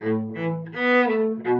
Música